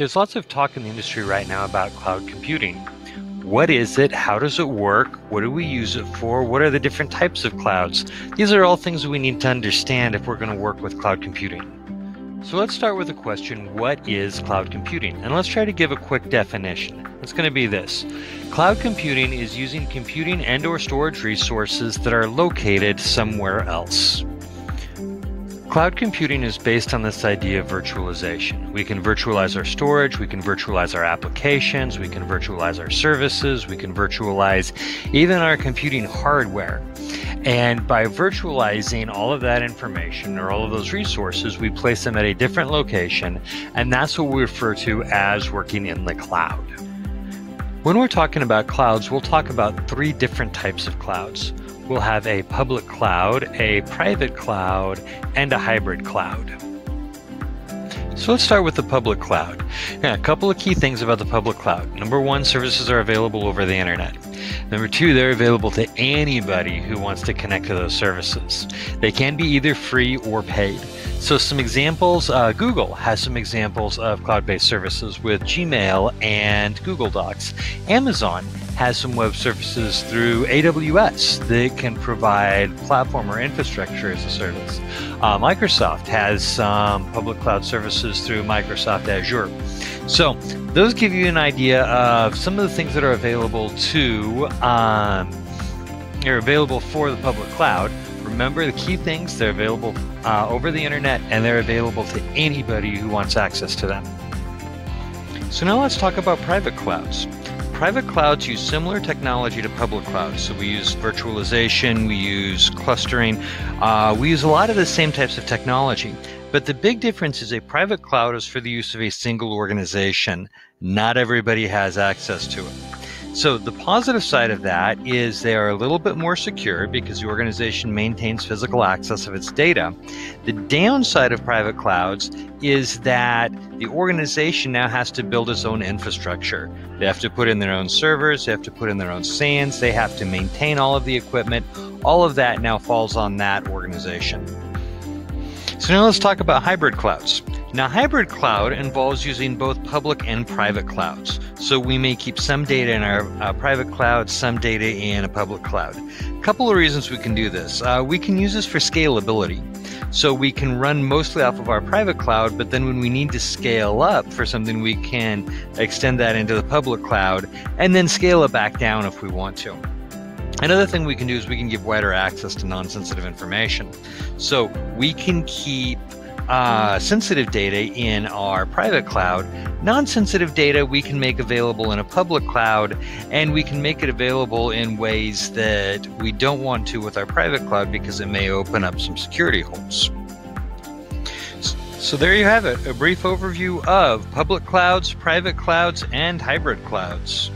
There's lots of talk in the industry right now about cloud computing. What is it? How does it work? What do we use it for? What are the different types of clouds? These are all things we need to understand if we're going to work with cloud computing. So let's start with the question what is cloud computing? And let's try to give a quick definition. It's going to be this. Cloud computing is using computing and or storage resources that are located somewhere else. Cloud computing is based on this idea of virtualization. We can virtualize our storage, we can virtualize our applications, we can virtualize our services, we can virtualize even our computing hardware. And by virtualizing all of that information or all of those resources, we place them at a different location, and that's what we refer to as working in the cloud. When we're talking about clouds, we'll talk about three different types of clouds we'll have a public cloud, a private cloud, and a hybrid cloud. So let's start with the public cloud. A couple of key things about the public cloud. Number one, services are available over the internet. Number two, they're available to anybody who wants to connect to those services. They can be either free or paid. So, some examples uh, Google has some examples of cloud based services with Gmail and Google Docs. Amazon has some web services through AWS that can provide platform or infrastructure as a service. Uh, Microsoft has some public cloud services through Microsoft Azure. So, those give you an idea of some of the things that are available to, um, are available for the public cloud. Remember the key things, they're available uh, over the internet and they're available to anybody who wants access to them. So now let's talk about private clouds. Private clouds use similar technology to public clouds. So we use virtualization, we use clustering, uh, we use a lot of the same types of technology. But the big difference is a private cloud is for the use of a single organization. Not everybody has access to it. So the positive side of that is they are a little bit more secure because the organization maintains physical access of its data. The downside of private clouds is that the organization now has to build its own infrastructure. They have to put in their own servers, they have to put in their own SANs, they have to maintain all of the equipment. All of that now falls on that organization. So now let's talk about hybrid clouds. Now, hybrid cloud involves using both public and private clouds. So we may keep some data in our uh, private cloud, some data in a public cloud. A couple of reasons we can do this. Uh, we can use this for scalability. So we can run mostly off of our private cloud, but then when we need to scale up for something, we can extend that into the public cloud and then scale it back down if we want to. Another thing we can do is we can give wider access to non sensitive information. So we can keep uh, sensitive data in our private cloud. Non sensitive data we can make available in a public cloud, and we can make it available in ways that we don't want to with our private cloud because it may open up some security holes. So, there you have it a brief overview of public clouds, private clouds, and hybrid clouds.